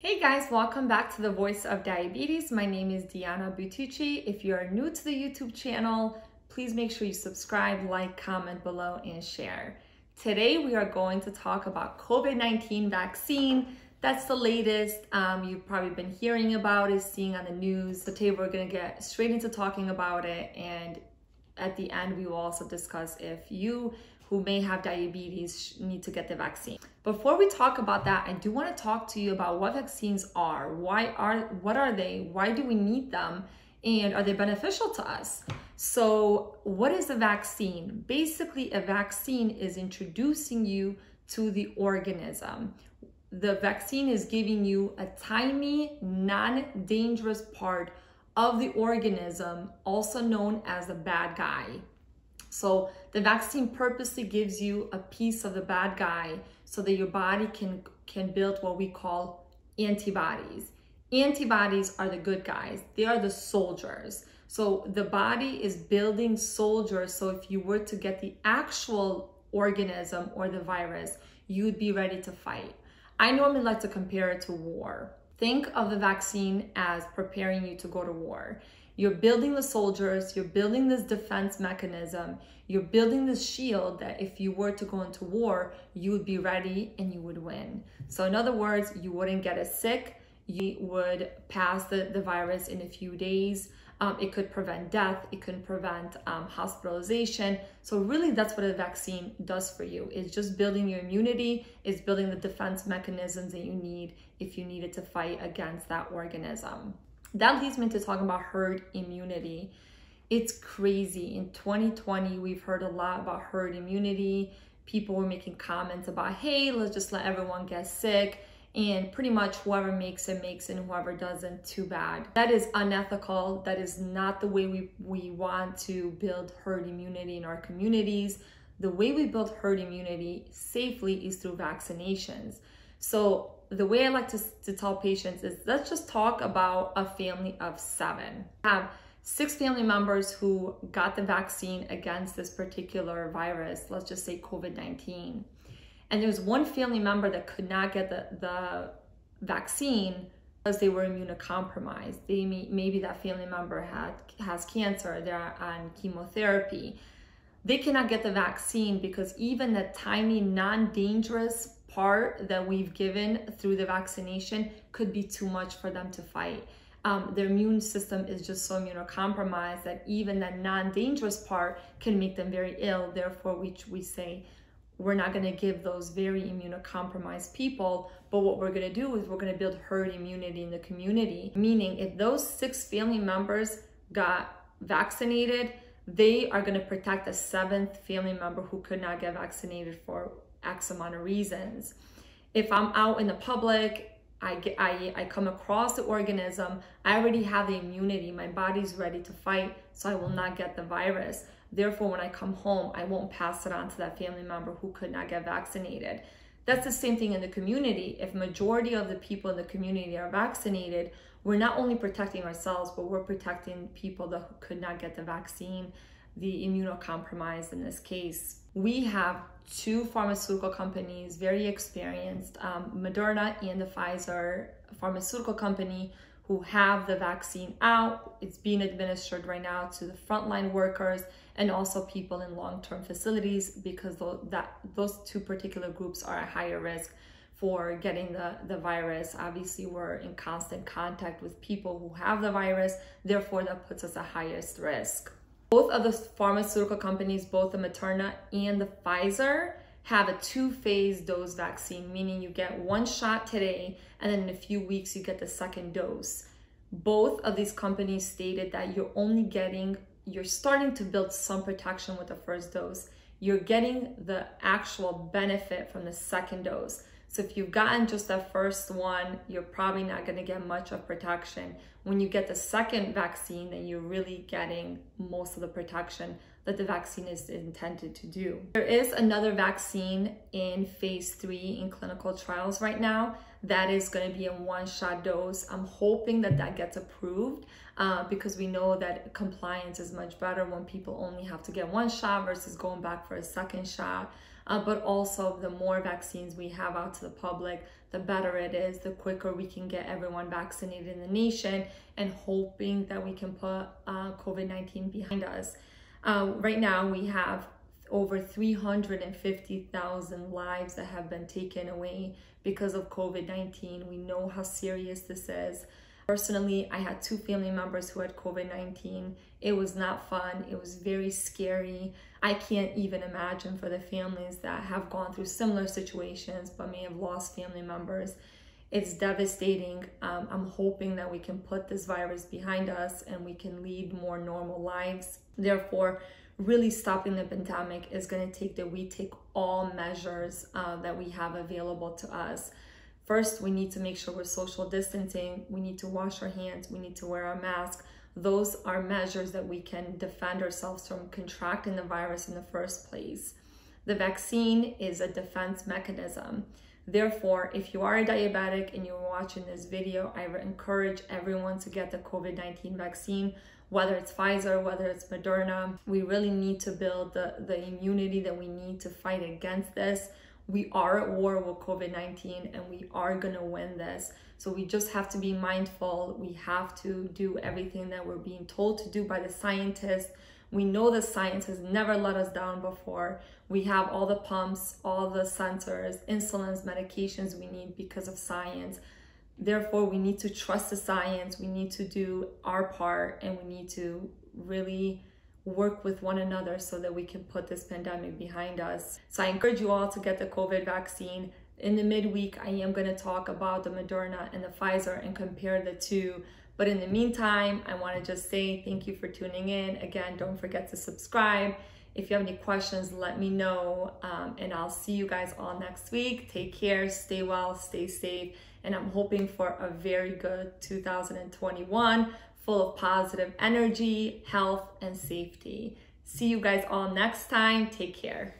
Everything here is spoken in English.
Hey guys, welcome back to the Voice of Diabetes. My name is Diana Bytyqi. If you are new to the YouTube channel, please make sure you subscribe, like, comment below, and share. Today we are going to talk about COVID-19 vaccine. That's the latest. Um, you've probably been hearing about it, seeing on the news. So today we're gonna get straight into talking about it and at the end, we will also discuss if you who may have diabetes need to get the vaccine. Before we talk about that, I do want to talk to you about what vaccines are. Why are what are they? Why do we need them? And are they beneficial to us? So, what is a vaccine? Basically, a vaccine is introducing you to the organism. The vaccine is giving you a tiny, non dangerous part of the organism, also known as the bad guy. So the vaccine purposely gives you a piece of the bad guy so that your body can, can build what we call antibodies. Antibodies are the good guys. They are the soldiers. So the body is building soldiers. So if you were to get the actual organism or the virus, you'd be ready to fight. I normally like to compare it to war. Think of the vaccine as preparing you to go to war. You're building the soldiers, you're building this defense mechanism, you're building this shield that if you were to go into war, you would be ready and you would win. So, in other words, you wouldn't get as sick, you would pass the, the virus in a few days. Um, it could prevent death, it could prevent um, hospitalization. So really that's what a vaccine does for you. It's just building your immunity, it's building the defense mechanisms that you need if you needed to fight against that organism that leads me to talking about herd immunity. It's crazy. In 2020, we've heard a lot about herd immunity. People were making comments about, hey, let's just let everyone get sick. And pretty much whoever makes it makes and whoever doesn't, too bad. That is unethical. That is not the way we, we want to build herd immunity in our communities. The way we build herd immunity safely is through vaccinations. So the way I like to, to tell patients is let's just talk about a family of seven. I have six family members who got the vaccine against this particular virus, let's just say COVID-19. And there's one family member that could not get the, the vaccine because they were immunocompromised. They may, maybe that family member had has cancer, they're on chemotherapy. They cannot get the vaccine because even the tiny non-dangerous part that we've given through the vaccination could be too much for them to fight. Um, their immune system is just so immunocompromised that even that non-dangerous part can make them very ill. Therefore, we, we say we're not going to give those very immunocompromised people, but what we're going to do is we're going to build herd immunity in the community. Meaning, if those six family members got vaccinated, they are going to protect a seventh family member who could not get vaccinated for X amount of reasons. If I'm out in the public, I, get, I, I come across the organism, I already have the immunity, my body's ready to fight, so I will not get the virus. Therefore, when I come home, I won't pass it on to that family member who could not get vaccinated. That's the same thing in the community. If majority of the people in the community are vaccinated, we're not only protecting ourselves, but we're protecting people that could not get the vaccine, the immunocompromised in this case. We have two pharmaceutical companies, very experienced, um, Moderna and the Pfizer pharmaceutical company, who have the vaccine out. It's being administered right now to the frontline workers and also people in long-term facilities because that those two particular groups are at higher risk for getting the, the virus. Obviously, we're in constant contact with people who have the virus, therefore that puts us at highest risk. Both of the pharmaceutical companies, both the Moderna and the Pfizer, have a two-phase dose vaccine, meaning you get one shot today and then in a few weeks you get the second dose. Both of these companies stated that you're only getting, you're starting to build some protection with the first dose. You're getting the actual benefit from the second dose. So if you've gotten just that first one, you're probably not going to get much of protection. When you get the second vaccine, then you're really getting most of the protection that the vaccine is intended to do. There is another vaccine in phase three in clinical trials right now that is going to be a one-shot dose. I'm hoping that that gets approved uh, because we know that compliance is much better when people only have to get one shot versus going back for a second shot. Uh, but also the more vaccines we have out to the public, the better it is, the quicker we can get everyone vaccinated in the nation, and hoping that we can put uh, COVID 19 behind us. Uh, right now, we have over 350,000 lives that have been taken away because of COVID 19. We know how serious this is. Personally, I had two family members who had COVID 19. It was not fun, it was very scary. I can't even imagine for the families that have gone through similar situations but may have lost family members. It's devastating. Um, I'm hoping that we can put this virus behind us and we can lead more normal lives. Therefore, really stopping the pandemic is going to take that we take all measures uh, that we have available to us. First, we need to make sure we're social distancing. We need to wash our hands. We need to wear a mask. Those are measures that we can defend ourselves from contracting the virus in the first place. The vaccine is a defense mechanism. Therefore, if you are a diabetic and you're watching this video, I encourage everyone to get the COVID-19 vaccine, whether it's Pfizer, whether it's Moderna. We really need to build the, the immunity that we need to fight against this we are at war with COVID 19 and we are going to win this. So we just have to be mindful. We have to do everything that we're being told to do by the scientists. We know the science has never let us down before. We have all the pumps, all the sensors, insulins, medications we need because of science. Therefore, we need to trust the science. We need to do our part and we need to really work with one another so that we can put this pandemic behind us. So I encourage you all to get the COVID vaccine. In the midweek, I am going to talk about the Moderna and the Pfizer and compare the two. But in the meantime, I want to just say thank you for tuning in. Again, don't forget to subscribe. If you have any questions, let me know. Um, and I'll see you guys all next week. Take care, stay well, stay safe. And I'm hoping for a very good 2021 full of positive energy, health, and safety. See you guys all next time. Take care.